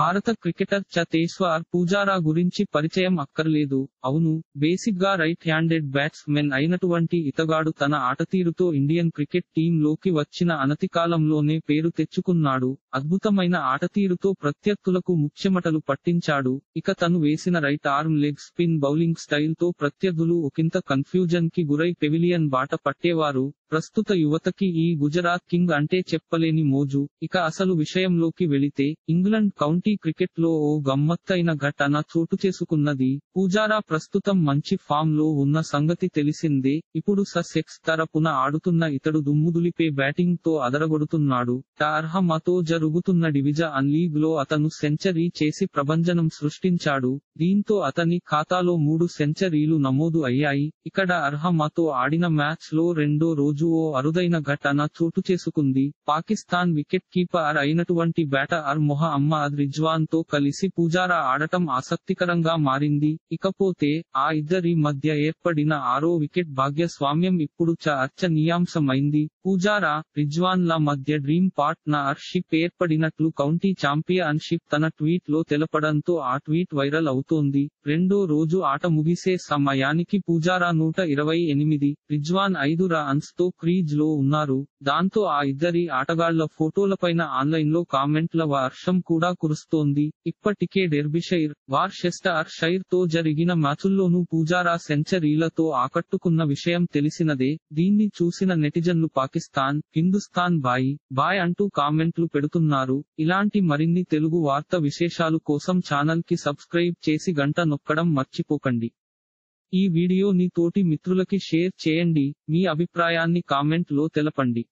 భారత క్రికెటర్ చతేశ్వర్ పూజారా గురించి పరిచయం అక్కర్లేదు. అవును బేసిక్గా రైట్ హ్యాండెడ్ బ్యాట్స్మెన్ అయినటువంటి ఇతగాడు తన ఆటతీరుతో ఇండియన్ క్రికెట్ టీం లోకి వచ్చిన అనతి కాలంలోనే పేరు తెచ్చుకున్నాడు. అద్భుతమైన ఆటతీరుతో ప్రత్యర్థులకు ముఖ్యమటలు పట్టించాడు. ఇక తను వేసిన right arm leg spin bowling స్టైల్తో ప్రత్యర్థులు ఒకంత కన్ఫ్యూజన్కి గురై పెవిలియన్ బాట పట్టేవారు. ప్రస్తుత యువతకి ఈ గుజరాత్ కింగ్ అంటే చెప్పలేని మోజు. ఇక అసలు విషయంలోకి వెళితే ఇంగ్లండ్ కౌంటీ క్రికెట్లో ఓ గమ్మత్తైన ఘటన చోటు చేసుకున్నది. పూజారా ప్రస్తుతం మంచి ఫామ్లో ఉన్న సంగతి తెలిసిందే. ఇప్పుడు ససెక్స్ తరపున ఆడుతున్న ఇతడు దుమ్ముదులిపే బ్యాటింగ్తో అదరగొడుతున్నాడు. టార్హమతో జరుగుతున్న డివిజ అన్ లీగ్లో అతను సెంచరీ చేసి ప్రభంజనం సృష్టించాడు. దీంతో అతని ఖాతాలో మూడు సెంచరీలు నమోదు అయ్యాయి. ఇక్కడ అర్హమతో ఆడిన మ్యాచ్లో రెండో రోజు ఓ అరుదైన ఘటన చోటు చేసుకుంది. పాకిస్తాన్ వికెట్ కీపర్ అయినటువంటి బ్యాటర్ మొహ మొహమ్మద్ రిజ్వాన్తో కలిసి పూజారా ఆడటం ఆసక్తికరంగా మారింది. ఇకపోతే ఆ ఇద్దరి మధ్య ఏర్పడిన ఆరో వికెట్ భాగ్యస్వామ్యం ఇప్పుడు చర్చనీయాంశమైంది పూజారా రిజ్వాన్ ల మధ్య డ్రీమ్ పార్ట్నర్షిప్ ఏర్పడినట్లు కౌంటీ ఛాంపియన్షిప్ తన ట్వీట్లో తెలపడంతో ఆ ట్వీట్ వైరల్ అవుతోంది. రెండో రోజు ఆట ముగిసే సమయానికి పూజారా నూట ఇరవై ఎనిమిది రిజ్వాన్ ఐదు రన్స్తో క్రీజ్లో ఉన్నారు. దాంతో ఆ ఇద్దరి ఆటగాళ్ళ ఫోటోలపైన ఆన్లైన్లో కామెంట్ల వర్షం కూడా కురుస్తుంది. ఇప్పటికే డెర్బిషైర్ వార్షెస్టార్ షైర్తో జరిగిన మ్యాచుల్లోనూ పూజారా సెంచరీలతో ఆకట్టుకున్న విషయం తెలిసినదే. దీన్ని చూసిన నెటిజన్లు పాకిస్తాన్ హిందుస్థాన్ బాయ్ బాయ్ అంటూ కామెంట్లు పెడుతున్నారు. ఇలాంటి మరిన్ని తెలుగు వార్త విశేషాలు కోసం ఛానల్కి సబ్స్క్రైబ్ చేసి గంట నొక్కడం మర్చిపోకండి. ఈ వీడియోని తోటి మిత్రులకి షేర్ చేయండి. మీ అభిప్రాయాన్ని కామెంట్లో తెలపండి.